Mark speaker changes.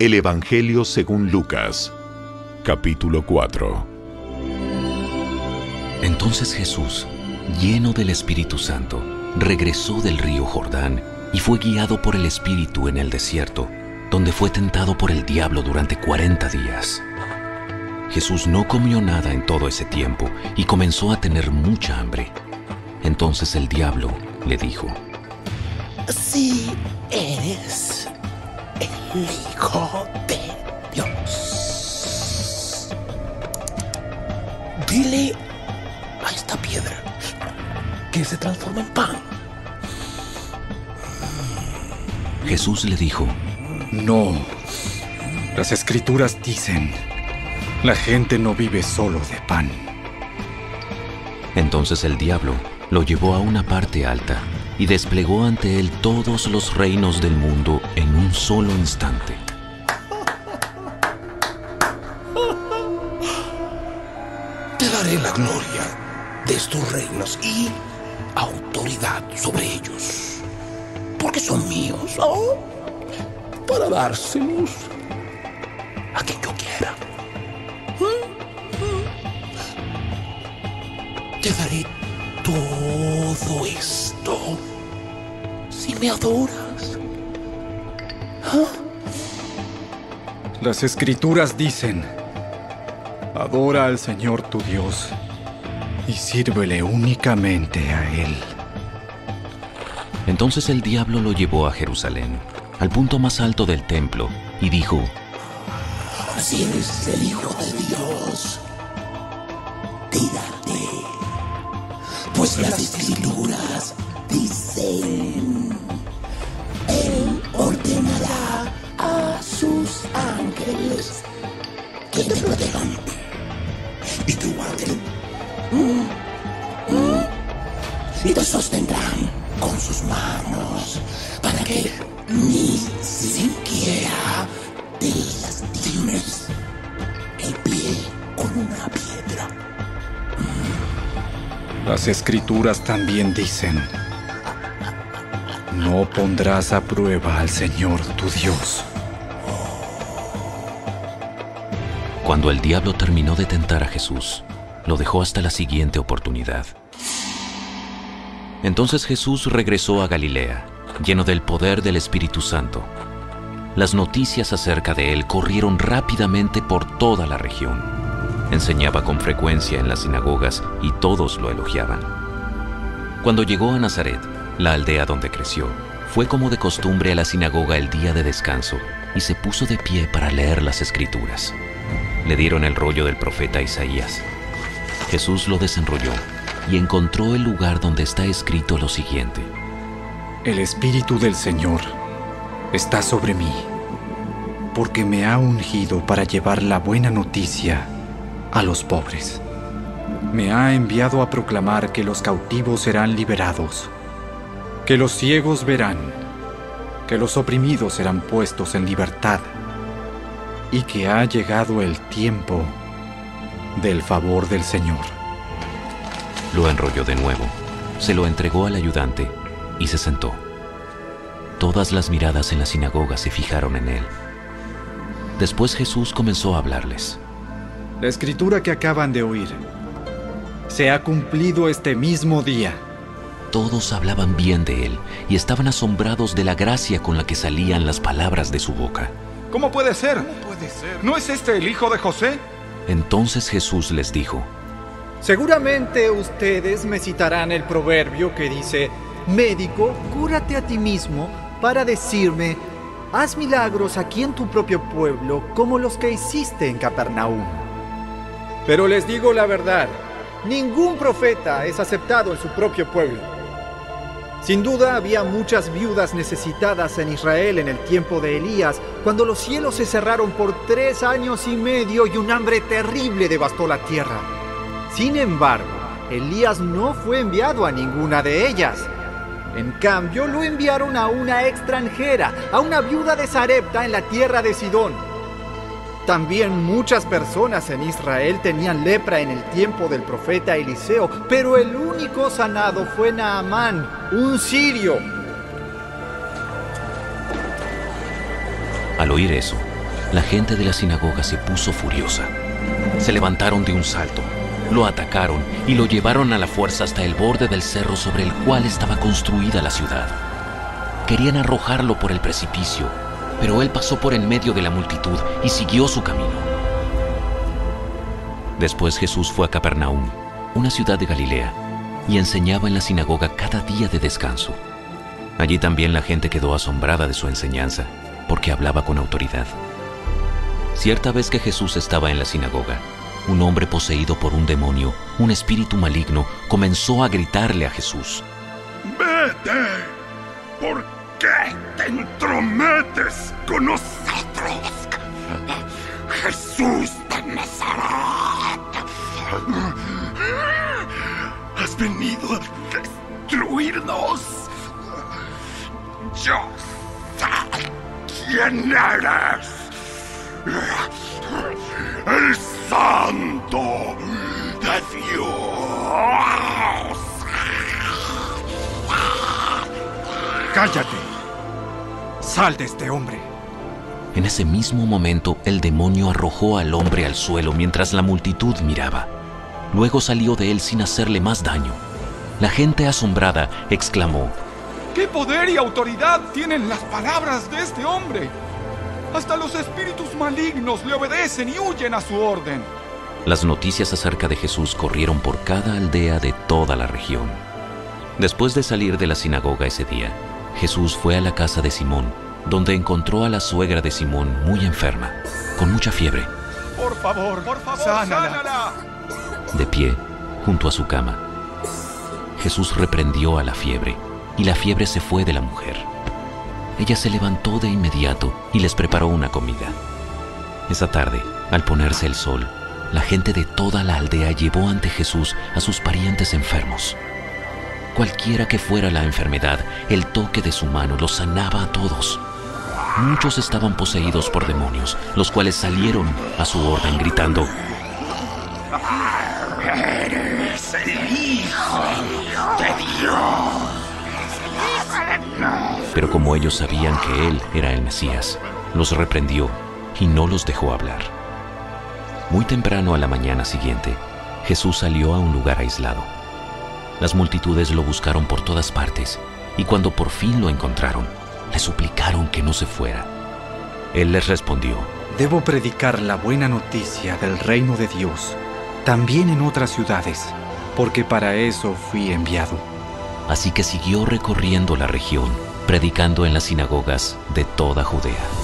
Speaker 1: El Evangelio según Lucas, capítulo 4.
Speaker 2: Entonces Jesús, lleno del Espíritu Santo, regresó del río Jordán y fue guiado por el Espíritu en el desierto, donde fue tentado por el diablo durante cuarenta días. Jesús no comió nada en todo ese tiempo y comenzó a tener mucha hambre. Entonces el diablo le dijo,
Speaker 3: Si eres Hijo de Dios, dile a esta piedra que se transforme en pan.
Speaker 2: Jesús le dijo,
Speaker 4: No. Las escrituras dicen, la gente no vive solo de pan.
Speaker 2: Entonces el diablo lo llevó a una parte alta y desplegó ante él todos los reinos del mundo en un solo instante.
Speaker 3: Te daré la gloria de estos reinos y autoridad sobre ellos, porque son míos, ¿oh? para dárselos a quien yo quiera. Te daré todo esto si me adoras.
Speaker 4: Las escrituras dicen, adora al Señor tu Dios y sírvele únicamente a Él.
Speaker 2: Entonces el diablo lo llevó a Jerusalén, al punto más alto del templo, y dijo,
Speaker 3: Si eres el Hijo de Dios, tírate. Pues las escrituras dicen, Él ordenará a sus ángeles que te protejan y te guarden. Mm, mm, Y te sostendrán con sus manos para que ni siquiera te
Speaker 4: Las escrituras también dicen, no pondrás a prueba al Señor tu Dios.
Speaker 2: Cuando el diablo terminó de tentar a Jesús, lo dejó hasta la siguiente oportunidad. Entonces Jesús regresó a Galilea, lleno del poder del Espíritu Santo. Las noticias acerca de él corrieron rápidamente por toda la región. Enseñaba con frecuencia en las sinagogas y todos lo elogiaban. Cuando llegó a Nazaret, la aldea donde creció, fue como de costumbre a la sinagoga el día de descanso y se puso de pie para leer las escrituras. Le dieron el rollo del profeta Isaías. Jesús lo desenrolló y encontró el lugar donde está escrito lo siguiente.
Speaker 4: El Espíritu del Señor está sobre mí, porque me ha ungido para llevar la buena noticia a los pobres. Me ha enviado a proclamar que los cautivos serán liberados, que los ciegos verán, que los oprimidos serán puestos en libertad y que ha llegado el tiempo del favor del Señor.
Speaker 2: Lo enrolló de nuevo, se lo entregó al ayudante y se sentó. Todas las miradas en la sinagoga se fijaron en él. Después Jesús comenzó a hablarles.
Speaker 4: La escritura que acaban de oír se ha cumplido este mismo día.
Speaker 2: Todos hablaban bien de él y estaban asombrados de la gracia con la que salían las palabras de su boca.
Speaker 5: ¿Cómo puede ser? ¿No es este el hijo de José?
Speaker 2: Entonces Jesús les dijo,
Speaker 6: Seguramente ustedes me citarán el proverbio que dice, Médico, cúrate a ti mismo para decirme, haz milagros aquí en tu propio pueblo como los que hiciste en Capernaum. Pero les digo la verdad, ningún profeta es aceptado en su propio pueblo. Sin duda había muchas viudas necesitadas en Israel en el tiempo de Elías, cuando los cielos se cerraron por tres años y medio y un hambre terrible devastó la tierra. Sin embargo, Elías no fue enviado a ninguna de ellas. En cambio, lo enviaron a una extranjera, a una viuda de Sarepta en la tierra de Sidón. También muchas personas en Israel tenían lepra en el tiempo del profeta Eliseo, pero el único sanado fue Naamán, un sirio.
Speaker 2: Al oír eso, La gente de la sinagoga se puso furiosa. Se levantaron de un salto, lo atacaron y lo llevaron a la fuerza hasta el borde del cerro sobre el cual estaba construida la ciudad. Querían arrojarlo por el precipicio, pero él pasó por en medio de la multitud y siguió su camino. Después Jesús fue a Capernaum, una ciudad de Galilea, y enseñaba en la sinagoga cada día de descanso. Allí también la gente quedó asombrada de su enseñanza, porque hablaba con autoridad. Cierta vez que Jesús estaba en la sinagoga, un hombre poseído por un demonio, un espíritu maligno, comenzó a gritarle a Jesús.
Speaker 7: ¡Vete! ¿Por qué te entrometes con nosotros? Jesús de Nazaret. Has venido a destruirnos. Yo sé quién eres. El santo de Dios.
Speaker 5: Cállate. Sal de este hombre.
Speaker 2: En ese mismo momento el demonio arrojó al hombre al suelo mientras la multitud miraba. Luego salió de él sin hacerle más daño. La gente asombrada exclamó,
Speaker 5: ¿Qué poder y autoridad tienen las palabras de este hombre? Hasta los espíritus malignos le obedecen y huyen a su orden.
Speaker 2: Las noticias acerca de Jesús corrieron por cada aldea de toda la región. Después de salir de la sinagoga ese día, Jesús fue a la casa de Simón, donde encontró a la suegra de Simón muy enferma, con mucha fiebre.
Speaker 5: Por favor, por favor, sánala.
Speaker 2: De pie, junto a su cama, Jesús reprendió a la fiebre, y la fiebre se fue de la mujer. Ella se levantó de inmediato y les preparó una comida. Esa tarde, al ponerse el sol, la gente de toda la aldea llevó ante Jesús a sus parientes enfermos. Cualquiera que fuera la enfermedad, el toque de su mano los sanaba a todos. Muchos estaban poseídos por demonios, los cuales salieron a su orden gritando,
Speaker 7: Eres el Hijo de Dios.
Speaker 2: pero como ellos sabían que él era el Mesías, los reprendió y no los dejó hablar. Muy temprano a la mañana siguiente, Jesús salió a un lugar aislado. Las multitudes lo buscaron por todas partes y cuando por fin lo encontraron, le suplicaron que no se fuera. Él les respondió,
Speaker 4: Debo predicar la buena noticia del reino de Dios, también en otras ciudades, porque para eso fui enviado.
Speaker 2: así que siguió recorriendo la región, predicando en las sinagogas de toda Judea.